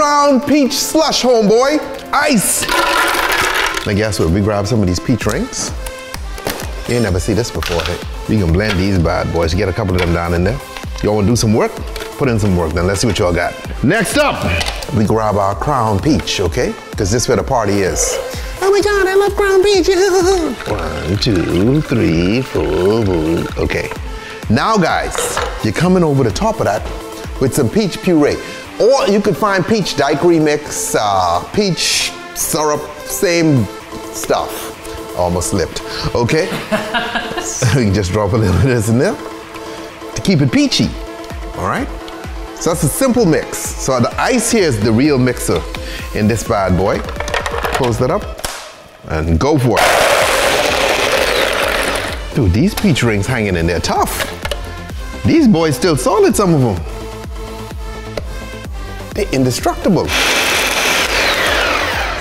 Crown Peach Slush, homeboy. Ice. Now guess what? We grab some of these peach rings. You ain't never see this before. Hey? We can blend these bad boys. Get a couple of them down in there. Y'all wanna do some work? Put in some work then. Let's see what y'all got. Next up, we grab our Crown Peach, okay? Because this is where the party is. Oh my God, I love Crown Peach. One, two, three, four, five. Okay. Now guys, you're coming over the top of that with some peach puree. Or you could find peach daiquiri mix, uh, peach syrup, same stuff. Almost slipped. Okay? we can just drop a little bit of this in there to keep it peachy. All right? So that's a simple mix. So the ice here is the real mixer in this bad boy. Close that up and go for it. Dude, these peach rings hanging in there tough. These boys still solid, some of them. They're indestructible.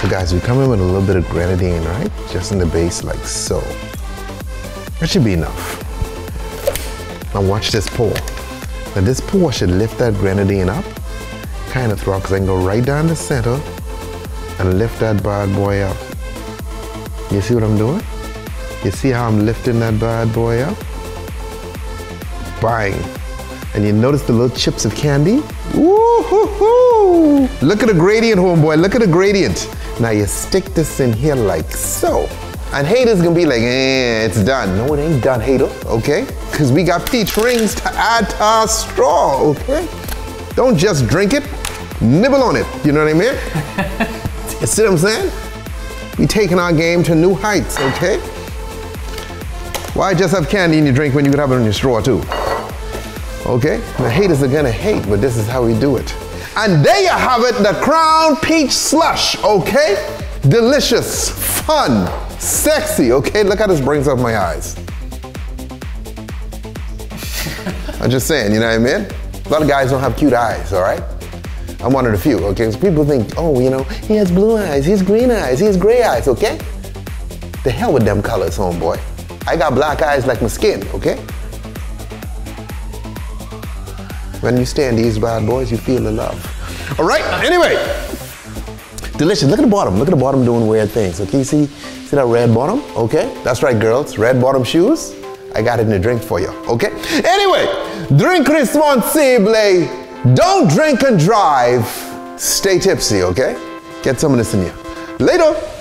So guys, we come in with a little bit of grenadine, right? Just in the base like so. That should be enough. Now watch this pour. Now this pour should lift that grenadine up, kind of throw, because I can go right down the center and lift that bad boy up. You see what I'm doing? You see how I'm lifting that bad boy up? Bang. And you notice the little chips of candy? Woo-hoo-hoo! Look at the gradient, homeboy. Look at the gradient. Now you stick this in here like so. And haters gonna be like, eh, it's done. No, it ain't done, hater, okay? Because we got peach rings to add to our straw, okay? Don't just drink it, nibble on it. You know what I mean? you see what I'm saying? We taking our game to new heights, okay? Why just have candy in your drink when you could have it in your straw too? Okay? The haters are gonna hate, but this is how we do it. And there you have it, the Crown Peach Slush, okay? Delicious, fun, sexy, okay? Look how this brings up my eyes. I'm just saying, you know what I mean? A lot of guys don't have cute eyes, all right? I'm one of the few, okay? So people think, oh, you know, he has blue eyes, he has green eyes, he has gray eyes, okay? The hell with them colors, homeboy. I got black eyes like my skin, okay? When you stand these bad boys, you feel the love. All right, anyway. Delicious, look at the bottom. Look at the bottom doing weird things. Okay, see, see that red bottom? Okay, that's right, girls. Red bottom shoes. I got it in the drink for you, okay? Anyway, drink responsibly. Don't drink and drive. Stay tipsy, okay? Get some of this in you. Later.